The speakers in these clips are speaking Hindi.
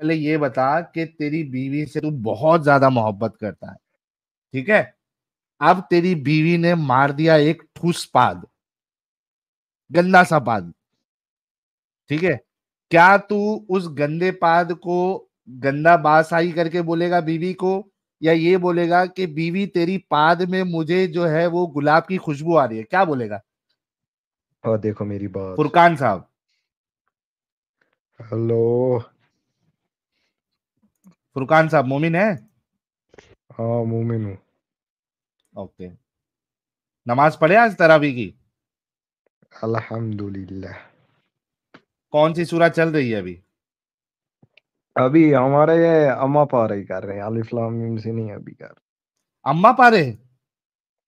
पहले ये बता कि तेरी बीवी से तू बहुत ज़्यादा मोहब्बत करता है। ठीक है? अब तेरी बीवी ने मार दिया एक ठूस पाद। गंदा सा पाद। ठीक है? क्या तू उस गंदे पाद को गंदा बासाई करके बोलेगा बीवी को? या ये बोलेगा कि बीवी तेरी पाद में मुझे जो है वो गुलाब की खुशबू आ रही है? क्या बोलेगा? और देखो मेरी बात। फुरकान साहब। हेलो। फुरकान साहब मोमिन है? हाँ मोमिन हूँ। ओके। नमाज़ पढ़े आज तरावी की? अल्हम्दुलिल्लाह। कौन सी सूरत चल रही है अभी? अभी हमारे ये अम्मा पारा ही कर रहे हैं अलिफ लाम मीम से नहीं अभी कर अम्मा पारे?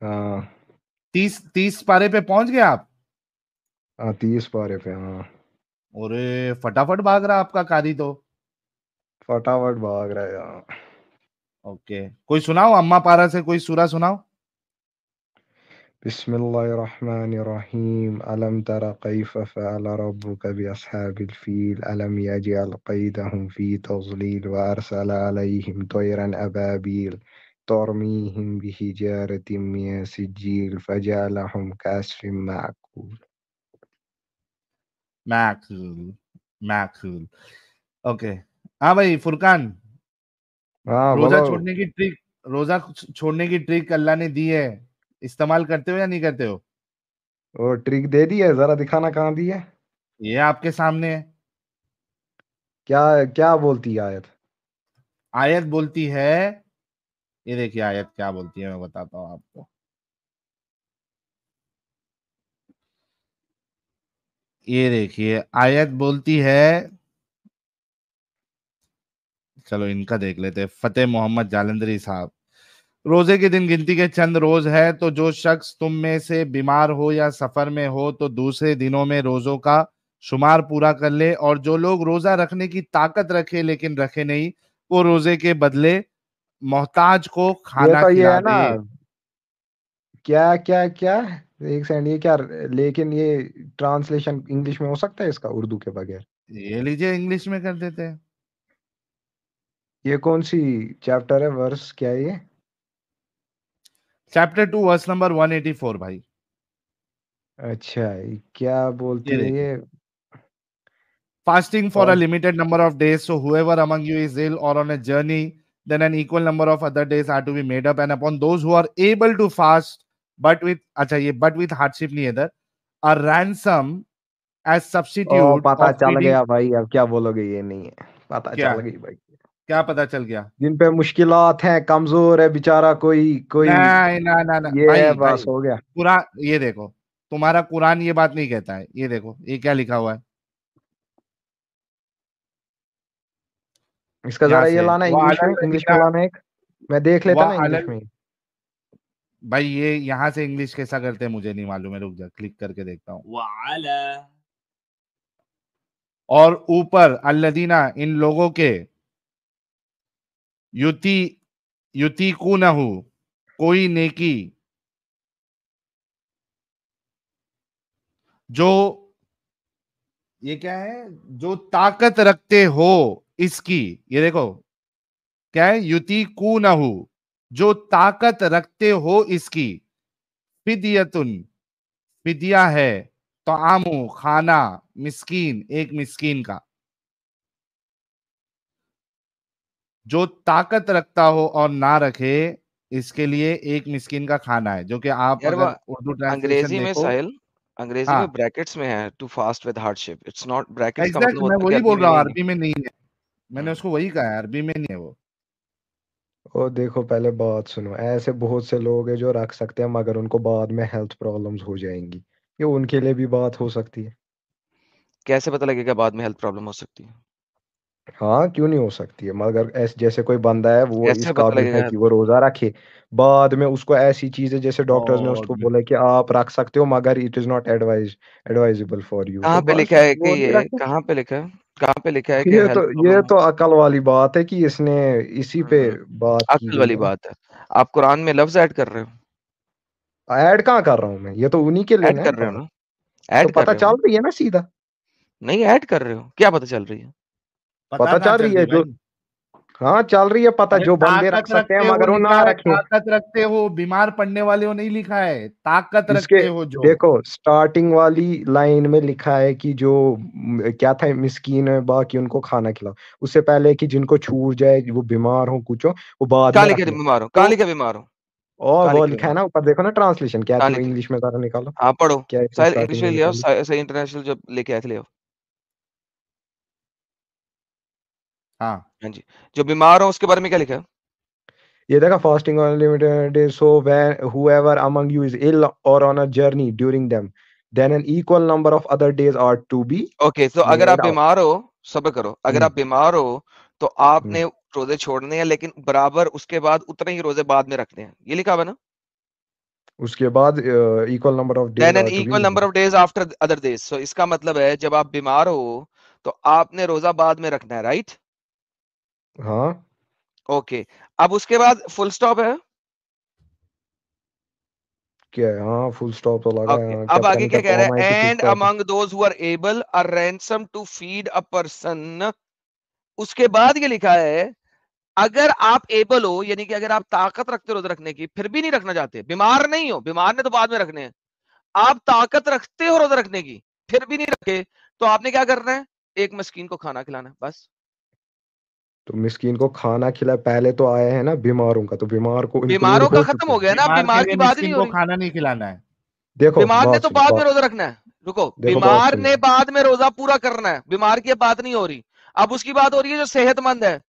हाँ। तीस तीस पारे पे पहुँच गए आप? हाँ तीस पारे पे हाँ। अरे फटाफट भाग रहा आपका कारी तो। फटाफट भाग रहा है हाँ ओके। कोई सुनाओ? अम्मा पारा से कोई सूरा सुनाओ? बिस्मिल्लाहिर्रहमानिर्रहीम। अलम तरा कैफ फ़अल रब्बुक बिअस्हाबिल फील? अलम यजअल कैदहुम फ़ी तज़लील व अरसल अलैहिम तयरन अबाबील? तरमीहिम बिहिजारतिम मिन सिज्जील फजअलहुम कअस्फिन माकूल। मैकूल मैकूल। ओके। हाँ भाई फुरकान। हाँ रोजा छोड़ने की ट्रिक रोजा छोड़ने की ट्रिक अल्लाह ने दी है। इस्तेमाल करते हो या नहीं करते हो? वो ट्रिक दे दी है जरा दिखाना कहाँ दी है? ये आपके सामने है। क्या क्या बोलती है आयत? आयत बोलती है ये देखिए आयत क्या बोलती है मैं बताता हूँ आपको। ये देखिए आयत बोलती है चलो इनका देख लेते हैं। फतेह मोहम्मद जालंधरी साहब। रोज़े के दिन गिनती के चंद रोज है तो जो शख्स तुम में से बीमार हो या सफ़र में हो तो दूसरे दिनों में रोजों का शुमार पूरा कर ले और जो लोग रोजा रखने की ताकत रखे लेकिन रखे नहीं वो रोज़े के बदले मोहताज को ये खाना तो ये खिला दे क्या क्या क्या? एक सेकंड ये क्या लेकिन ये ट्रांसलेशन इंग्लिश में हो सकता है इसका उर्दू के बगैर? ये लीजिए इंग्लिश में कर देते हैं। ये कौन सी चैप्टर है? वर्स क्या ये? चैप्टर टू वर्स नंबर 184 भाई। अच्छा क्या बोलते हैं ये? Fasting for a limited number of days so whoever among you is ill or on a journey then an equal number of other days are to be made up and upon those who are able to fast but with अच्छा ये बट विद हार्डशिप नहीं इधर अ रैंसम एज सब्सिट्यूट पता चल गया भाई अब क्या बोलोगे ये नहीं है। पता चल गई भाई। क्या पता चल गया? जिन पे मुश्किलात हैं कमज़ोर है बेचारा कोई कोई नहीं ना ना ना। ये भाई भाई बस हो गया। कुरान ये देखो तुम्हारा कुरान ये बात नहीं कहता है। ये देखो ये क्या लिखा हुआ है? इसका जरा ये लाना इंग्लिश में इंग्लिश में लाना एक। मैं देख लेता ना इंग्लिश में भाई ये यहाँ से इंग्लिश कैसा करते हैं मुझे नहीं मालूम है। रुक जा क्लिक करके देखता हूँ। और ऊपर अल्लदीना इन लोगों के युति युति को न हो कोई नेकी। जो, ये क्या है? जो ताकत रखते हो इसकी, ये देखो। क्या है? युति कु न हो जो ताकत रखते हो इसकी। फिदियतुन, फिदिया है तो आमू, खाना, मिस्कीन, एक मिस्कीन का। जो ताकत रखता हो और ना रखे इसके लिए एक मिस्किन का खाना है जो कि आप यार अगर वो उर्दू ट्रांसलेशन अंग्रेज़ी में देखो साहिल अंग्रेज़ी हाँ। में ब्रैकेट्स में है to fast with hardship it's not brackets का एग्जैक्ट मतलब मैं होता है कि वही बोल अरबी में रहा हूँ नहीं है अरबी में नहीं है। मैंने हम्म उसको वही कहा है अरबी में नहीं है वो। ओ देखो पहले बात सुनो ऐसे बहुत से लोग हैं जो रख सकते हैं मगर उनको बाद में हेल्थ प्रॉब्लम्स हो जाएँगी। ये उनके लिए भी बात हो सकती है। कैसे पता लगेगा बाद में हेल्थ प्रॉब्लम हो सकती है? हाँ क्यों नहीं हो सकती है? मगर ऐसे जैसे कोई बंदा है वो इस कैसे पता काबिल लगेगा? है कि वो रोजा रखे। बाद में उसको ऐसी चीज़ें जैसे डॉक्टर्स ने उसको बोला कि आप रख सकते हो मगर it is not advise advisable for you. तो कहाँ पे बस लिखा है कि वो नहीं ये रखते कहाँ पे लिखा है? कहाँ पे लिखा है कि ये हेल्थ तो ये प्रॉब्लम तो अकल वाली बात है कि इसने इसी पे हम्म बात की अक्ल वाली ना बात है। आप कुरान में लफ्ज ऐड कर रहे हो? ऐड कहाँ कर रहा हूँ मैं? ये तो उन्हीं के लिए ऐड ना। कर रहे हो बात ना तो ऐड कर पता रहे हो चल रही है ना सीधा? नहीं ऐड कर रहे हो? क्या पता चल रही है? पता पता चल रही है जो हाँ चल रही है पता जो बंदे रख सकते हैं मगर वो ना है रखें। ताकत रखते हो बीमार पड़ने वाले हो नहीं लिखा है ताकत रखते हो जो। देखो स्टार्टिंग वाली लाइन में लिखा है कि जो क्या था मिस्कीन है बाकी उनको खाना खिलाओ। उससे पहले कि जिनको छूट जाए वो बीमार हो कुछ हो वो बाद कहाँ में बीमार हो कहाँ तो लिखे बीमार हो। और वो लिखा है ना ऊपर देखो ना ट्रांसलेशन क्या इंग्लिश में जरा निकालो। हाँ पढ़ो। क्या में में सही इंटरनेशनल जो लेके आए थे ले हाँ। हाँ जी। जो बीमार हो उसके बारे में क्या लिखा है? ये देखा limited days so when whoever among you is ill or on a journey during them then an equal number of other days are to be okay तो अगर आप बीमार हो सब्र करो। अगर हम्म। आप बीमार हो तो हम्म। आपने रोज़े छोड़ने हैं लेकिन बराबर उसके बाद उतने ही रोज़े बाद में रखने हैं। ये लिखा हुआ ना? उसके बाद equal number of days then an are to be equal number of days after other days so इसका मतलब है जब आप बीमार हो तो आपने रोजा बाद में रखना है राइट हाँ। ओके अब उसके बाद फुल स्टॉप है? क्या है? हाँ फुल स्टॉप तो लगा है ओके हाँ, क्या अब आगे क्या क्या कह रहा कॉमा है? And among those who. Are able a ransom to feed a person उसके बाद ये लिखा है अगर आप एबल हो यानी कि अगर आप ताकत रखते हो रोजा रखने की फिर भी नहीं रखना चाहते। बीमार नहीं हो बीमार ने तो बाद में रखने हैं। आप ताकत रखते हो रोजा रखने की फिर भी नहीं रखे तो आपने क्या करना है? एक मस्कीन को खाना खिलाना है बस। तो मिस्कीन को खाना खिला पहले तो आया है ना बीमारों का तो बीमार को बीमारों का खत्म हो गया ना बीमार के बात नहीं हो खाना नहीं खिलाना है। देखो बीमार ने तो बाद में रोजा रखना है। रुको बीमार ने बाद में रोजा पूरा करना है बीमार की बात नहीं हो रही। अब उसकी बात हो रही है जो सेहतमंद है।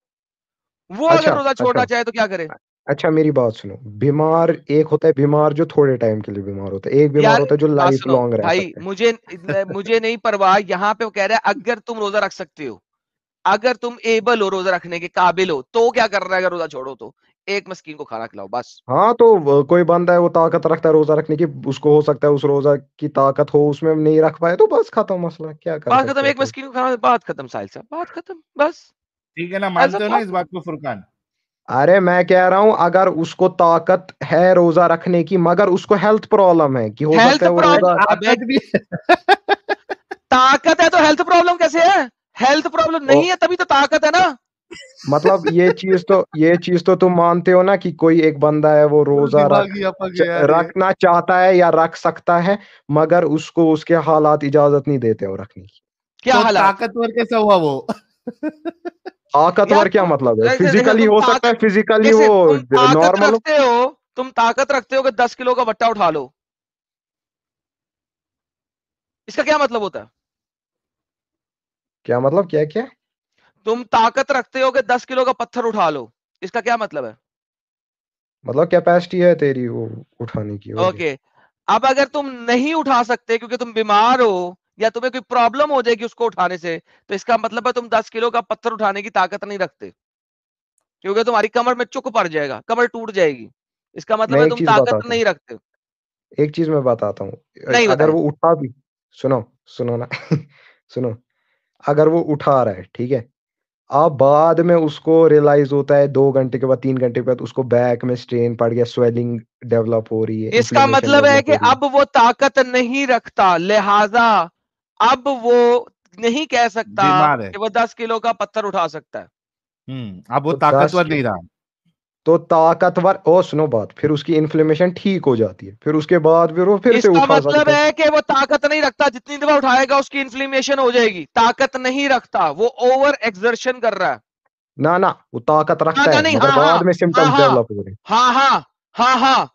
वो अगर अच्छा रोजा छोड़ना अच्छा चाहे तो क्या करे? अच्छा मेरी बात सुनो बीमार एक होता है बीमार जो थोड़े टाइम के लिए बीमार होता है एक बीमार होता है जो लाइफ लॉन्ग रह भाई मुझे मुझे नहीं परवाह यहाँ पे वो कह रहा है अगर तुम रोजा रख सकते हो। अगर तुम एबल हो रोजा रखने के काबिल हो तो क्या करना है अगर रोजा छोड़ो तो? एक मस्कीन को खाना खिलाओ बस। हाँ तो कोई बंदा है वो ताकत रखता है रोजा रखने की उसको हो सकता है उस रोजा की ताकत हो उसमें नहीं रख पाए तो बस खत्म मसला क्या कर बात खत्म एक मस्कीन को खाना बात खत्म साहिल साहब बात खत्म बस। ठीक है ना मानते हो ना इस बात को फुरकान? अरे मैं कह रहा हूँ अगर उसको ताकत है रोजा रखने की मगर उसको हेल्थ प्रॉब्लम है कि हो सकता है वो रोजा ताकत है तो हेल्थ प्रॉब्लम कैसे है? हेल्थ प्रॉब्लम नहीं है तभी तो ताकत है ना। मतलब ये चीज़ तो ये चीज़ तो तुम मानते हो ना कि कोई एक बंदा है वो रोजा रख रखना चाहता है या रख सकता है मगर उसको उसके हालात इजाज़त नहीं देते हो रखने की। क्या तो हालात? ताकतवर कैसा हुआ वो? ताकतवर क्या मतलब है? फिजिकली हो सकता है फिजिकली वो नॉर्मल हो। हो तुम ताकत रखते हो कि दस किलो का भट्टा उठा लो। इसका क्या मतलब होता है? क्या मतलब क्या क्या? तुम ताकत रखते हो कि दस किलो का पत्थर उठा लो। इसका क्या मतलब है? मतलब कैपेसिटी है तेरी वो उठाने की ओके अब अगर तुम नहीं उठा सकते क्योंकि तुम बीमार हो या तुम्हें कोई प्रॉब्लम हो जाएगी उसको उठाने से तो इसका मतलब है तुम दस किलो का पत्थर उठाने की ताकत नहीं रखते। क्योंकि तुम्हारी कमर में चुक पड़ जाएगा कमर टूट जाएगी। इसका मतलब है तुम ताकत नहीं रखते। एक चीज़ मैं बताता हूँ। अगर वो उठा भी सुनो सुनो ना सुनो। अगर वो उठा रहा है ठीक है? अब बाद में उसको रियलाइज़ होता है दो घंटे के बाद तीन घंटे के बाद उसको बैक में स्ट्रेन पड़ गया स्वेलिंग डेवलप हो रही है इसका मतलब है कि अब वो ताकत नहीं रखता लिहाजा अब वो नहीं कह सकता कि वो दस किलो का पत्थर उठा सकता है। हम्म अब वो तो ताकतवर नहीं रहा। तो ताकतवर ओ सुनो बात फिर उसकी इन्फ्लेमेशन ठीक हो जाती है। फिर उसके बाद फिर वो फिर से उठा मतलब है। है कि वो ताकत नहीं रखता जितनी दफ़ा उठाएगा उसकी इन्फ्लेमेशन हो जाएगी। ताकत नहीं रखता वो ओवर एक्सर्शन कर रहा है। ना ना वो ताकत हाँ रखता है नहीं हाँ हाँ बाद में सिम्टम्स डेवलप हो। रहे हैं हाँ हाँ हाँ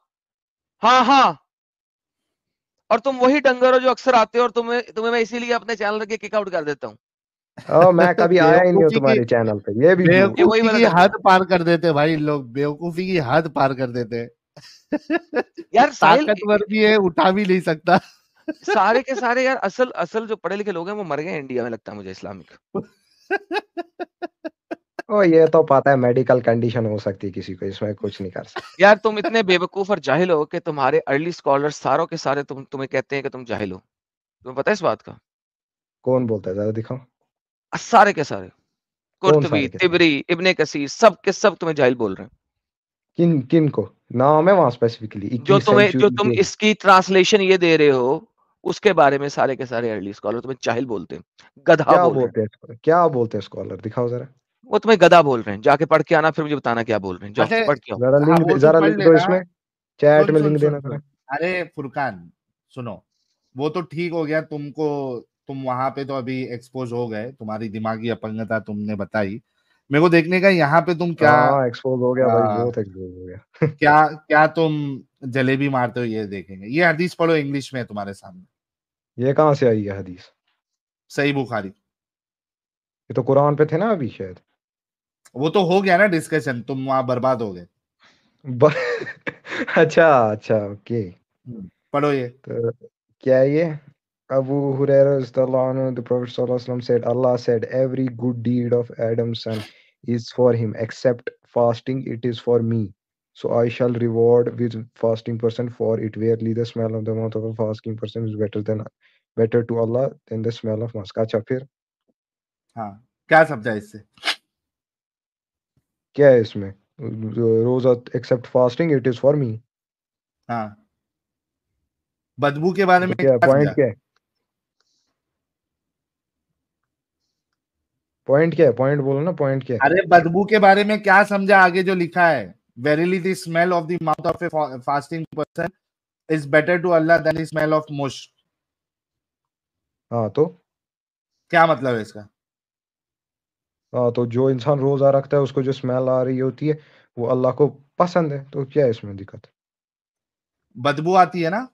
हाँ हाँ। और तुम वही डंगर हो जो अक्सर आते हो और तुम्हें तुम्हें मैं इसीलिए अपने चैनल के किक आउट कर देता हूँ। ओ मैं कभी आया ही नहीं हूँ तुम्हारे चैनल पे ये भी बेवकूफ़ी की हद पार कर देते भाई लोग बेवकूफ़ी की हद पार कर देते। यार ताकतवर भी है उठा भी नहीं सकता। सारे के सारे यार असल असल जो पढ़े लिखे लोग हैं वो मर गए इंडिया में लगता है मुझे इस्लामिक ओ ये तो पता है मेडिकल कंडीशन हो सकती है किसी को इसमें कुछ नहीं कर सकते। यार तुम इतने बेवकूफ़ और जाहिल हो कि तुम्हारे अर्ली स्कॉलर सारों के सारे तुम तुम्हें कहते हैं कि तुम जाहिल हो। तुम्हें पता है इस बात का? कौन बोलता है जरा दिखाओ। सारे के सारे। कुर्तबी तिबरी इब्ने कसीर सब के सब तुम्हें जाहिल बोल रहे हैं। किन किन को? नाम है वहाँ स्पेसिफिकली जो तुम्हें जो तुम इसकी ट्रांसलेशन ये दे रहे हो उसके बारे में सारे के सारे अर्ली स्कॉलर तुम्हें जाहिल बोलते हैं। गधा क्या बोल बोलते हैं क्या बोलते हैं स्कॉलर दिखाओ जरा। वो तुम्हें गधा बोल रहे हैं। जाके पढ़ के आना फिर मुझे बताना क्या बोल रहे हैं। जाओ अच्छा पढ़ के जरा हाँ लिंक तो जरा लिंक दो इसमें। चैट में लिंक देना अरे फुरकान सुनो। वो तो ठीक हो गया तुमको तुम वहाँ पे तो अभी एक्सपोज हो गए तुम्हारी दिमागी अपंगता तुमने बताई। मेरे को देखने का यहाँ पे तुम क्या हाँ एक्सपोज हो गया भाई बहुत एक्सपोज हो गया। क्या क्या तुम जलेबी मारते हो ये देखेंगे। ये हदीस पढ़ो इंग्लिश में तुम्हारे सामने। ये कहाँ से आई है हदीस? सही बुखारी। ये तो कुरान पे थे ना अभी शायद। वो तो हो गया ना डिस्कशन तुम वहाँ बर्बाद हो गए। ब... अच्छा अच्छा ओके पढ़ो ये। तो क्या है ये? Abu Hurairah radhiyallahu anhu, the Prophet wasallam said, Allah said, every good deed of Adam's son is for him, except fasting, it is for me. So I shall reward with fasting person for it. Verily, the smell of the mouth of a fasting person is better than better to Allah than the smell of musk. अच्छा फिर हाँ क्या समझा इससे क्या है इसमें रोजा except fasting it is for me हाँ बदबू के बारे तो में क्या पॉइंट क्या है पॉइंट क्या है? पॉइंट बोलो ना पॉइंट क्या है? अरे बदबू के बारे में क्या समझा आगे जो लिखा है? Verily the smell of the mouth of a fasting person is better to Allah than the smell of musk हाँ तो? क्या मतलब है इसका? हाँ तो जो इंसान रोजा रखता है उसको जो स्मेल आ रही होती है वो अल्लाह को पसंद है तो क्या है इसमें दिक्कत? बदबू आती है ना?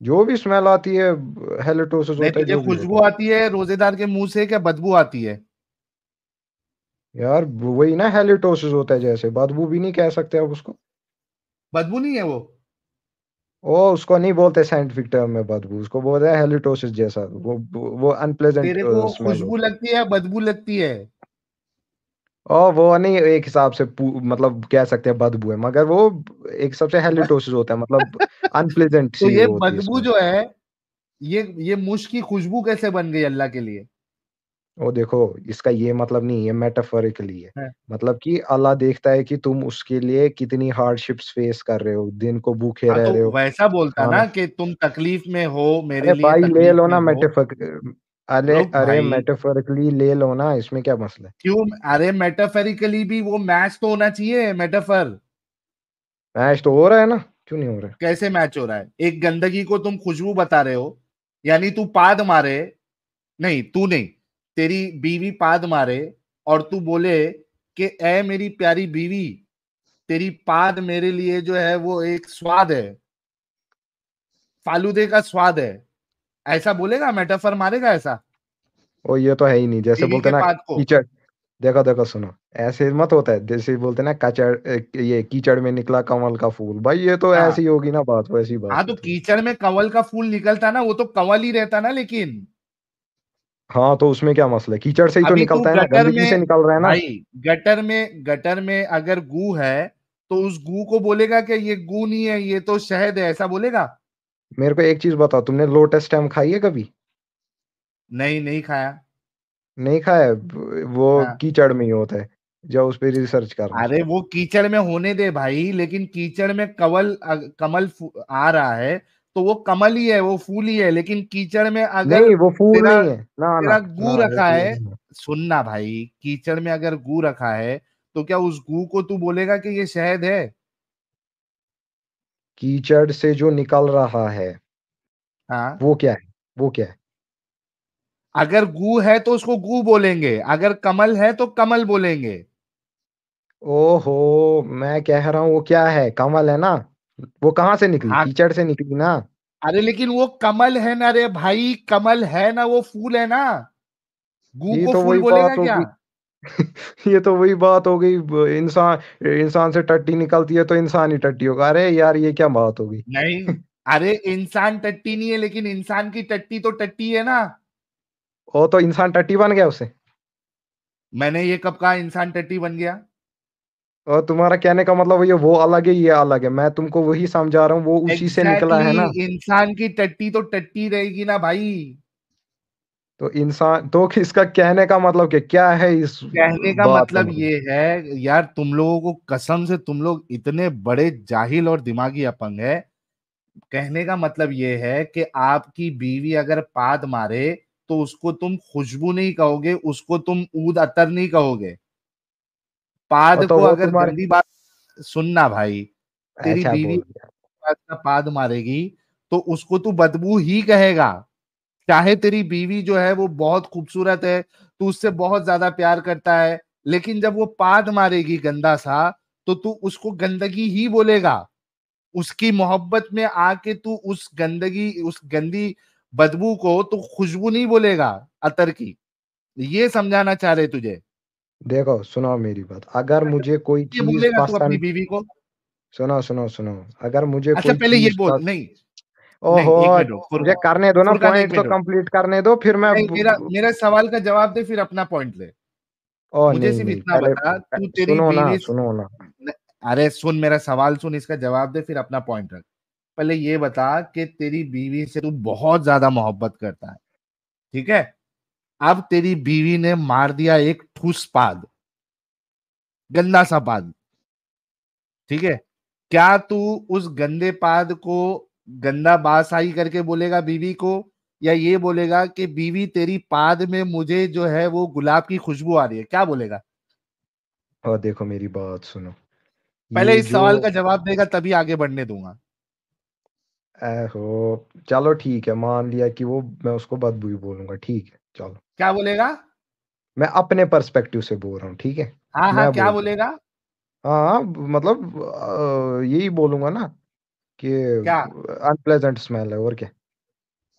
जो भी स्मेल आती है हेलेटोसिस होता है भी खुशबू आती है रोजेदार के मुँह से क्या बदबू आती है? यार वही ना हेलेटोसिस होता है जैसे बदबू भी नहीं कह सकते आप उसको। बदबू नहीं है वो? ओ उसको नहीं बोलते साइंटिफिक टर्म में बदबू उसको बोलते हैं हेलेटोसिस जैसा वो वो अनप्लेजेंट खुशबू लगती है बदबू लगती है? ओ वो नहीं एक हिसाब से पू- मतलब कह सकते हैं बदबू है मगर वो एक हिसाब से हेलिटोसिस होता है मतलब अनप्लेजेंट तो ये है बदबू जो है ये ये मुश की खुशबू कैसे बन गई अल्लाह के लिए? वो देखो इसका ये मतलब नहीं है मेटाफोरिकली है है। मतलब कि अल्लाह देखता है कि तुम उसके लिए कितनी हार्डशिप्स फेस कर रहे हो दिन को भूखे हाँ रह रहे तो हो। वैसा बोलता खाना ना कि तुम तकलीफ़ में हो मेरे अरे लिए भाई ले तकलीफ़ लो में ना हो। मेटाफर अरे अरे मेटाफोरिकली ले लो ना इसमें क्या मसला है? क्यों? अरे मेटाफरिकली भी वो मैच तो होना चाहिए मेटाफर मैच तो हो रहा है ना क्यों नहीं हो रहा है? कैसे मैच हो रहा है? एक गंदगी को तुम खुशबू बता रहे हो यानी तू पाद मारे नहीं तू नहीं तेरी बीवी पाद मारे और तू बोले कि ए मेरी प्यारी बीवी तेरी पाद मेरे लिए जो है वो एक स्वाद है फालूदे का स्वाद है। ऐसा बोलेगा? मेटाफर मारेगा ऐसा? ओ ये तो है ही नहीं जैसे बोलते ना कीचड़। देखो देखो सुनो ऐसे मत होता है जैसे बोलते ना कचड़ ये कीचड़ में निकला कंवल का फूल। भाई ये तो हाँ। ऐसी होगी ना बात वैसी बात हाँ तो कीचड़ में कंवल का फूल निकलता ना वो तो कंवल ही रहता ना लेकिन। हाँ तो उसमें क्या मसला है? कीचड़ से ही तो निकलता है ना गंदगी से निकल रहा है ना। भाई गटर में गटर में अगर गू है तो उस गू को बोलेगा कि ये गू नहीं है ये तो शहद है ऐसा बोलेगा? मेरे को एक चीज़ बताओ तुमने लोटस स्टेम खाई है कभी? नहीं नहीं खाया। नहीं खाया? वो हाँ। कीचड़ में ही होता है जाओ उस पर रिसर्च करना अरे वो कीचड़ में होने दे भाई लेकिन कीचड़ में कवल अग- कमल आ रहा है तो वो कमल ही है वो फूल ही है लेकिन कीचड़ में अगर नहीं वो फूल तेरा नहीं है। ना तेरा ना गू ना रखा है है। सुनना भाई कीचड़ में अगर गू रखा है तो क्या उस गू को तू बोलेगा कि ये शहद है? कीचड़ से जो निकल रहा है हाँ। वो क्या है? वो क्या है? अगर गू है तो उसको गू बोलेंगे अगर कमल है तो कमल बोलेंगे। ओहो मैं कह रहा हूँ वो क्या है? कमल है ना? वो कहाँ से निकली? हाँ। कीचड़ से निकली ना? अरे लेकिन वो कमल है ना रे भाई कमल है ना वो फूल है ना? गू को तो फूल बोलेगा क्या? ये तो वही बात हो गई इंसान इंसान से टट्टी निकलती है तो इंसान ही टट्टी होगा। अरे यार ये क्या बात हो गई? नहीं अरे इंसान टट्टी नहीं है लेकिन इंसान की टट्टी तो टट्टी है ना। ओ तो इंसान टट्टी बन गया उसे? मैंने ये कब कहा इंसान टट्टी बन गया? और तुम्हारा कहने का मतलब ये वो अलग है ये अलग है। मैं तुमको वही समझा रहा हूँ वो उसी से निकला है ना। इंसान की टट्टी तो टट्टी रहेगी ना भाई। तो इंसान तो इसका कहने का मतलब क्या क्या है इस कहने का मतलब ये है यार तुम लोगों को कसम से तुम लोग इतने बड़े जाहिल और दिमागी अपंग है। कहने का मतलब ये है कि आपकी बीवी अगर पाद मारे तो उसको तुम खुशबू नहीं कहोगे उसको तुम ऊद अतर नहीं कहोगे। पाद तो को अगर गंदी बात सुनना भाई तेरी अच्छा बीवी पाद मारेगी तो उसको तू बदबू ही कहेगा। चाहे तेरी बीवी जो है वो बहुत खूबसूरत है तू उससे बहुत ज़्यादा प्यार करता है लेकिन जब वो पाद मारेगी गंदा सा तो तू उसको गंदगी ही बोलेगा। उसकी मोहब्बत में आके तू उस गंदगी उस गंदी बदबू को तो खुशबू नहीं बोलेगा अतर की। ये समझाना चाह रहे तुझे। देखो सुनो मेरी बात। अगर मुझे कोई चीज़ अपनी बीवी को? सुनो सुनो सुनो अगर मुझे अच्छा कोई पहले ये बोल नहीं। ओहो मुझे करने दो ना पॉइंट तो कंप्लीट करने दो फिर मैं मेरा मेरा सवाल का जवाब दे फिर अपना पॉइंट ले। ओ मुझे सिर्फ़ इतना बता तू तेरी सुनो ना सुनो ना। अरे सुन मेरा सवाल सुन इसका जवाब दे फिर अपना पॉइंट रख। पहले ये बता कि तेरी बीवी से तू बहुत ज़्यादा मोहब्बत करता है ठीक है? अब तेरी बीवी ने मार दिया एक ठूस पाद गंदा सा पाद ठीक है? क्या तू उस गंदे पाद को गंदा बासाई करके बोलेगा बीवी को या ये बोलेगा कि बीवी तेरी पाद में मुझे जो है वो गुलाब की खुशबू आ रही है। क्या बोलेगा? और देखो मेरी बात सुनो। पहले इस सवाल का जवाब देगा तभी आगे बढ़ने दूँगा। हो चलो ठीक है मान लिया कि वो मैं उसको बदबू ही बोलूँगा ठीक है चलो। क्या बोलेगा? मैं अपने पर्सपेक्टिव से बोल रहा हूँ ठीक है? हाँ हाँ क्या बोलेगा? हाँ मतलब यही बोलूँगा ना कि क्या? अनप्लेजेंट स्मेल है और क्या?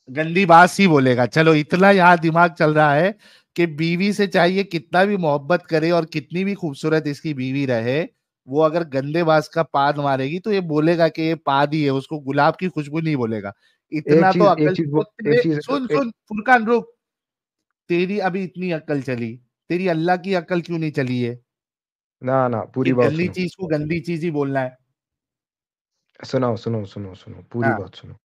गंदी बात ही बोलेगा। चलो इतना यहाँ दिमाग चल रहा है कि बीवी से चाहिए कितना भी मोहब्बत करे और कितनी भी खूबसूरत इसकी बीवी रहे वो अगर गंदे बास का पाद मारेगी तो ये बोलेगा कि ये पाद ही है उसको गुलाब की खुशबू नहीं बोलेगा। इतना तो अकल तो सुन एक सुन फुरकान रुक। तेरी अभी इतनी अक्ल चली तेरी अल्लाह की अक्ल क्यों नहीं चली है ना ना पूरी बात गंदी चीज़ को गंदी चीज़ ही बोलना है। सुनो सुनो सुनो सुनो पूरी हाँ। बात सुनो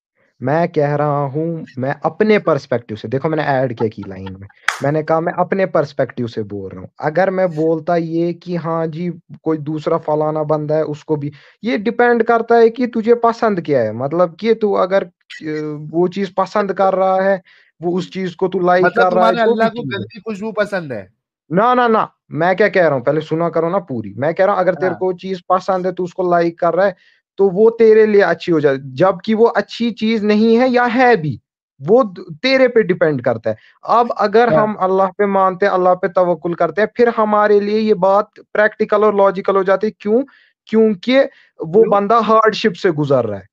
मैं कह रहा हूँ मैं अपने पर्सपेक्टिव से देखो मैंने ऐड किया की लाइन में। मैंने कहा मैं अपने पर्सपेक्टिव से बोल रहा हूँ। अगर मैं बोलता ये कि हाँ जी कोई दूसरा फलाना बंदा है उसको भी ये डिपेंड करता है कि तुझे पसंद क्या है। मतलब कि तू अगर वो चीज़ पसंद कर रहा है वो उस चीज़ को तू लाइक मतलब कर रहा है अल्लाह को गंदी खुशबू पसंद है? ना ना ना मैं क्या कह रहा हूँ पहले सुना करो ना पूरी। मैं कह रहा हूँ अगर तेरे हाँ। को चीज़ पसंद है तू उसको लाइक कर रहा है तो वो तेरे लिए अच्छी हो जाए जबकि वो अच्छी चीज़ नहीं है या है भी वो तेरे पे डिपेंड करता है। अब अगर हम अल्लाह पे मानते हैं अल्लाह पे तवक्कुल करते हैं फिर हमारे लिए ये बात प्रैक्टिकल और लॉजिकल हो जाती है। क्यों? क्योंकि वो क्यों? बंदा हार्डशिप से गुजर रहा है।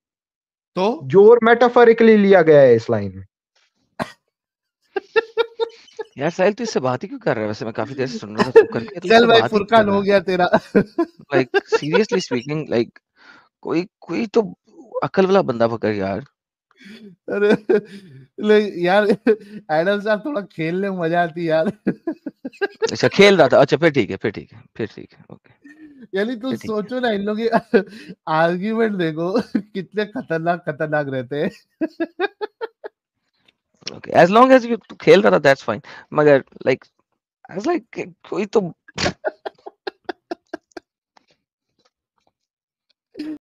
तो? जो और मेटाफोरिकली लिया गया है इस लाइन में। यार साहिल तू इससे बात ही क्यों कर रहा है? वैसे मैं काफ़ी देर से सुन रहा था चुप करके चल भाई फुरकान हो गया तेरा। लाइक सीरियसली स्पीकिंग लाइक कोई कोई तो अकल वाला बंदा पकड़ यार। अरे ले यार एडम साहब थोड़ा खेलने में मज़ा आती यार। अच्छा खेल रहा था। अच्छा फिर ठीक है फिर ठीक है फिर ठीक है ओके। यानी तू सोचो ना इन लोग के आर्ग्यूमेंट देखो कितने खतरनाक खतरनाक रहते हैं। Okay as long as you खेल रहा था दैट्स फाइन मगर लाइक एज लाइक कोई तो